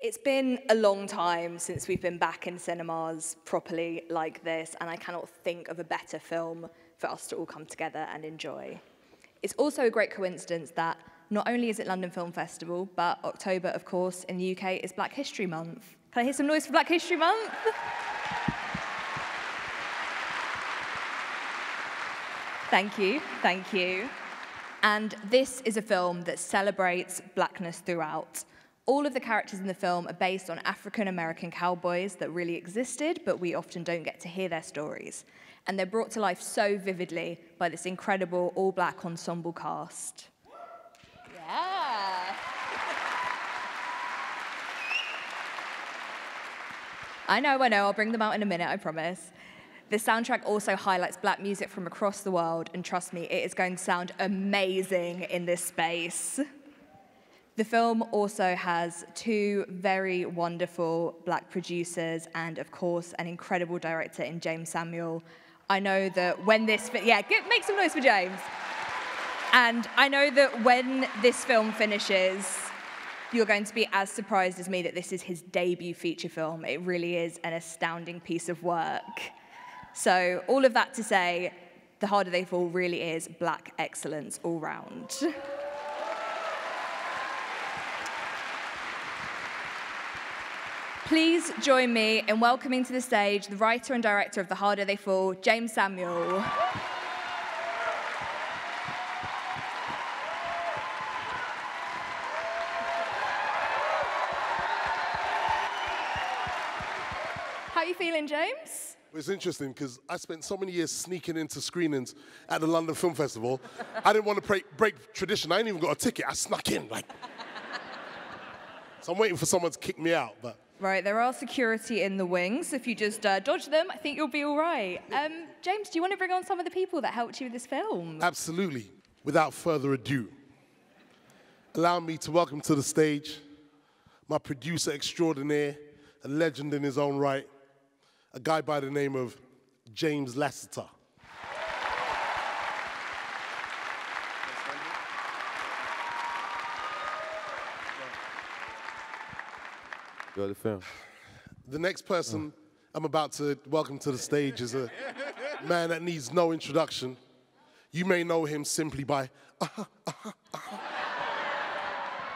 It's been a long time since we've been back in cinemas properly like this, and I cannot think of a better film for us to all come together and enjoy. It's also a great coincidence that not only is it London Film Festival, but October, of course, in the UK is Black History Month. Can I hear some noise for Black History Month? Thank you, thank you. And this is a film that celebrates blackness throughout. All of the characters in the film are based on African American cowboys that really existed, but we often don't get to hear their stories. And they're brought to life so vividly by this incredible all black ensemble cast. Yeah. I know, I know, I'll bring them out in a minute, I promise. The soundtrack also highlights black music from across the world, and trust me, it is going to sound amazing in this space. The film also has two very wonderful black producers and, of course, an incredible director in Jeymes Samuel. I know that when this, yeah, get, make some noise for Jeymes. And I know that when this film finishes, you're going to be as surprised as me that this is his debut feature film. It really is an astounding piece of work. So, all of that to say, The Harder They Fall really is black excellence all round. Please join me in welcoming to the stage the writer and director of The Harder They Fall, Jeymes Samuel. How are you feeling, Jeymes? It's interesting because I spent so many years sneaking into screenings at the London Film Festival. I didn't want to break, break tradition. I ain't even got a ticket. I snuck in, like. so I'm waiting for someone to kick me out, but. Right, there are security in the wings. If you just uh, dodge them, I think you'll be all right. Um, Jeymes, do you want to bring on some of the people that helped you with this film? Absolutely. Without further ado, allow me to welcome to the stage my producer extraordinaire, a legend in his own right, a guy by the name of James Lassiter. Go to film. The next person I'm about to welcome to the stage is a man that needs no introduction. You may know him simply by.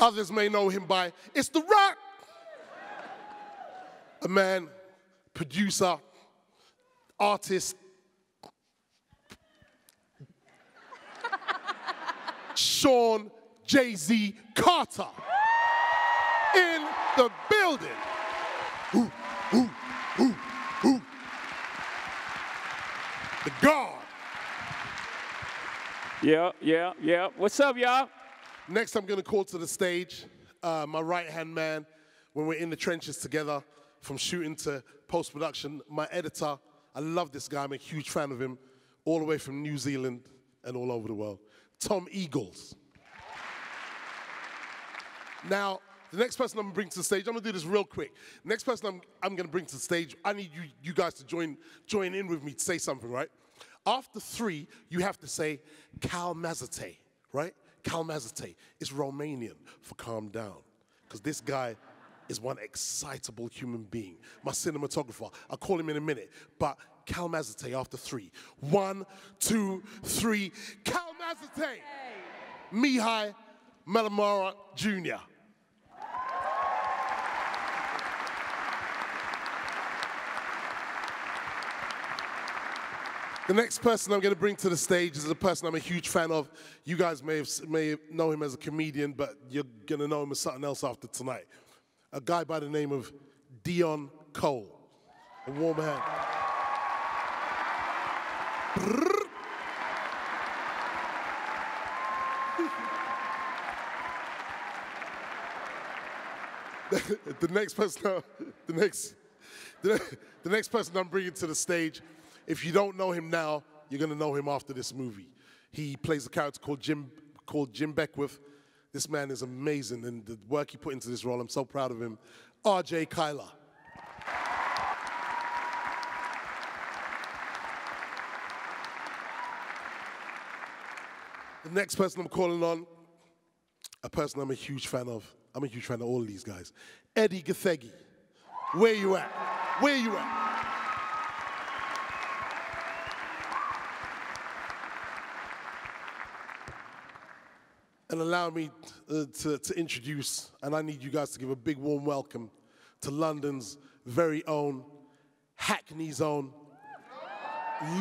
Others may know him by It's the Rock. A man producer, artist, Shawn Jay Z Carter in the building. Ooh, ooh, ooh, ooh. The God. Yeah, yeah, yeah. What's up, y'all? Next, I'm going to call to the stage uh, my right hand man when we're in the trenches together from shooting to post production. My editor, I love this guy, I'm a huge fan of him, all the way from New Zealand and all over the world. Tom Eagles. Now, the next person I'm gonna bring to the stage, I'm gonna do this real quick. next person I'm, I'm gonna bring to the stage, I need you, you guys to join, join in with me to say something, right? After three, you have to say Cal Mazate, right? Cal Mazate is Romanian for calm down. Because this guy is one excitable human being. My cinematographer, I'll call him in a minute. But Cal Mazate after three. One, two, three. Cal Mazate! Hey. Mihai Mălaimare Jr. The next person I'm going to bring to the stage is a person I'm a huge fan of. You guys may, have, may know him as a comedian, but you're going to know him as something else after tonight a guy by the name of Deon Cole. A warm hand. the next person, the next, the, the next person I'm bringing to the stage, if you don't know him now, you're gonna know him after this movie. He plays a character called Jim, called Jim Beckwourth, this man is amazing, and the work he put into this role, I'm so proud of him. RJ Cyler. The next person I'm calling on, a person I'm a huge fan of, I'm a huge fan of all of these guys. Edi Gathegi, where you at? Where you at? And allow me uh, to, to introduce, and I need you guys to give a big warm welcome to London's very own, Hackney's own,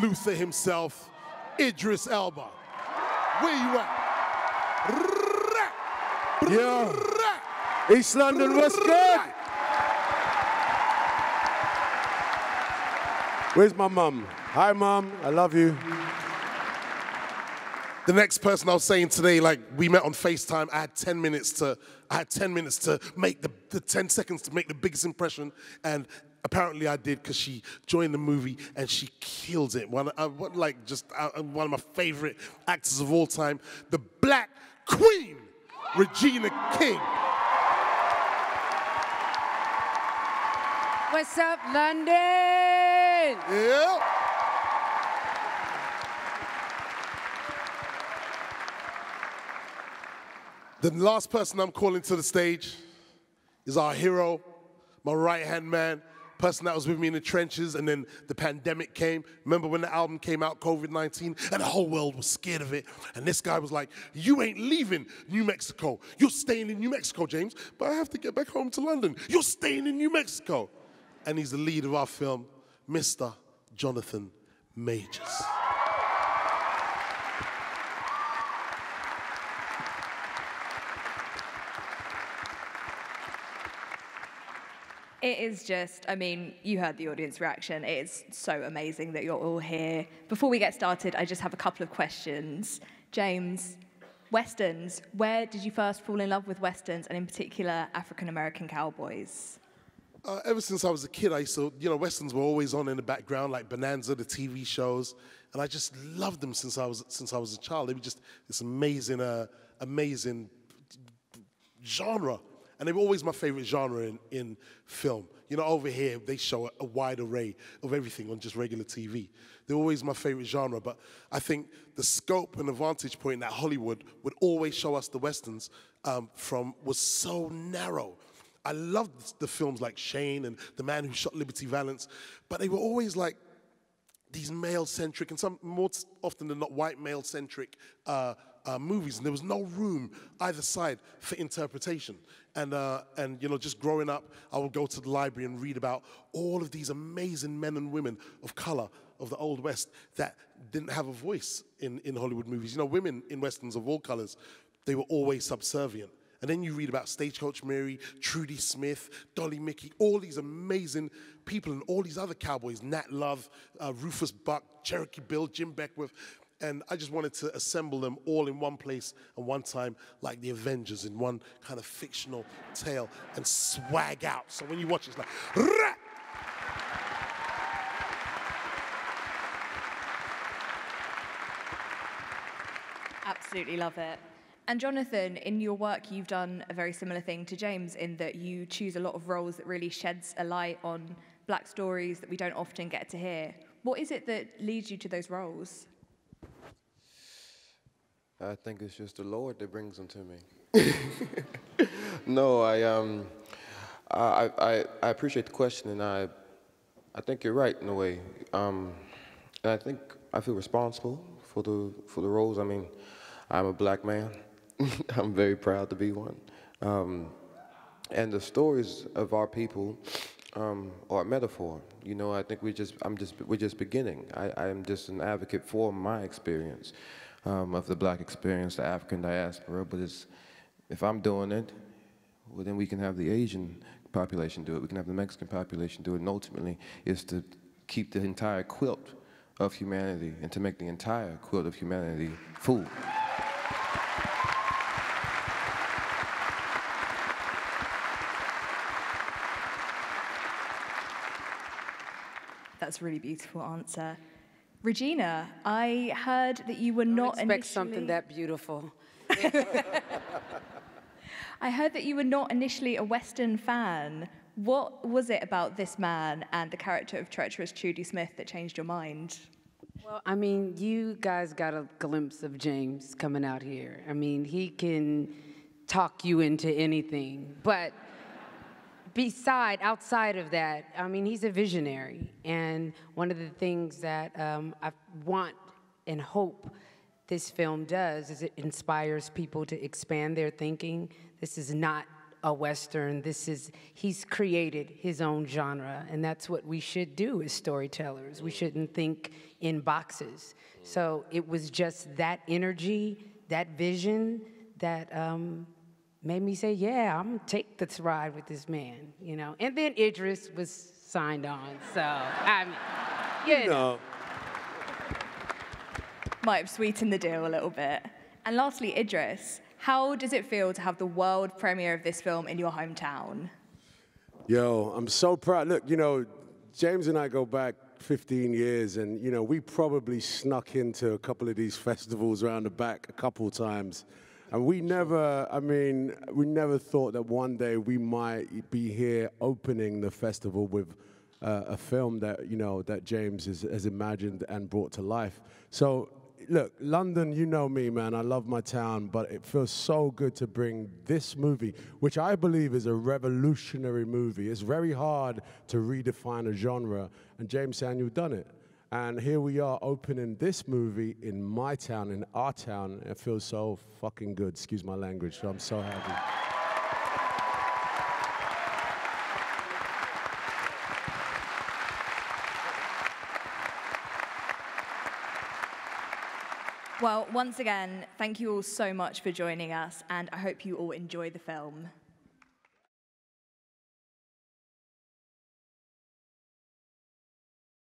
Luther himself, Idris Elba. Where you at? Yeah. East London, what's good? Where's my mum? Hi, mum. I love you. The next person I was saying today, like we met on FaceTime, I had 10 minutes to, I had 10 minutes to make the, the 10 seconds to make the biggest impression. And apparently I did because she joined the movie and she killed it. One, uh, one like just uh, uh, one of my favorite actors of all time, the Black Queen, Regina King. What's up, London? Yeah. The last person I'm calling to the stage is our hero, my right hand man, person that was with me in the trenches, and then the pandemic came. Remember when the album came out, COVID 19, and the whole world was scared of it. And this guy was like, You ain't leaving New Mexico. You're staying in New Mexico, Jeymes, but I have to get back home to London. You're staying in New Mexico. And he's the lead of our film, Mr. Jonathan Majors. It is just, I mean, you heard the audience reaction. It is so amazing that you're all here. Before we get started, I just have a couple of questions. Jeymes, Westerns, where did you first fall in love with Westerns and in particular African American cowboys? Uh, ever since I was a kid, I used to, you know, westerns were always on in the background, like Bonanza, the TV shows, and I just loved them since I was since I was a child. They were just this amazing, uh, amazing genre, and they were always my favorite genre in, in film. You know, over here they show a, wide array of everything on just regular TV. They're always my favorite genre, but I think the scope and the vantage point that Hollywood would always show us the westerns um, from was so narrow. I loved the films like Shane and The Man Who Shot Liberty Valance, but they were always like these male centric and some more often than not white male centric uh, uh, movies, and there was no room either side for interpretation. And uh, and you know, just growing up, I would go to the library and read about all of these amazing men and women of color of the Old West that didn't have a voice in, in Hollywood movies. You know, women in westerns of all colors, they were always subservient. And then you read about Stagecoach Mary, Trudy Smith, Dolly Mickey, all these amazing people, and all these other cowboys Nat Love, uh, Rufus Buck, Cherokee Bill, Jim Beckwourth. And I just wanted to assemble them all in one place and one time, like the Avengers, in one kind of fictional tale and swag out. So when you watch it, it's like, Rah! Absolutely love it. And Jonathan, in your work, you've done a very similar thing to Jeymes in that you choose a lot of roles that really sheds a light on black stories that we don't often get to hear. What is it that leads you to those roles? I think it's just the Lord that brings them to me. no, I um, I, I I appreciate the question, and I I think you're right in a way. Um, and I think I feel responsible for the for the roles. I mean, I'm a black man. I'm very proud to be one. Um, and the stories of our people um, are a metaphor. You know, I think we just, I'm just, we're just beginning. I, I am just an advocate for my experience um, of the black experience, the African diaspora. But it's, if I'm doing it, well, then we can have the Asian population do it. We can have the Mexican population do it. And ultimately, is to keep the entire quilt of humanity and to make the entire quilt of humanity full. That's a really beautiful answer. Regina, I heard that you were not Expect initially, something that beautiful. I heard that you were not initially a Western fan. What was it about this man and the character of treacherous Trudy Smith that changed your mind? Well, I mean, you guys got a glimpse of Jeymes coming out here. I mean, he can talk you into anything. But beside, outside of that, I mean, he's a visionary. And one of the things that um, I want and hope this film does is it inspires people to expand their thinking. This is not a Western. This is, he's created his own genre, and that's what we should do as storytellers. We shouldn't think in boxes. So it was just that energy, that vision that um, made me say, yeah, I'm gonna take this ride with this man, you know. And then Idris was signed on, so I mean, you know. No. Might have sweetened the deal a little bit. And lastly, Idris, how does it feel to have the world premiere of this film in your hometown? Yo, I'm so proud. Look, you know, Jeymes and I go back 15 years, and you know, we probably snuck into a couple of these festivals around the back a couple times. And we never, I mean, we never thought that one day we might be here opening the festival with uh, a film that, you know, that Jeymes has, has imagined and brought to life. So, look, London, you know me, man. I love my town, but it feels so good to bring this movie, which I believe is a revolutionary movie. It's very hard to redefine a genre, and Jeymes you've done it. And here we are opening this movie in my town, in our town. It feels so fucking good. Excuse my language. I'm so happy. Well, once again, thank you all so much for joining us, and I hope you all enjoy the film.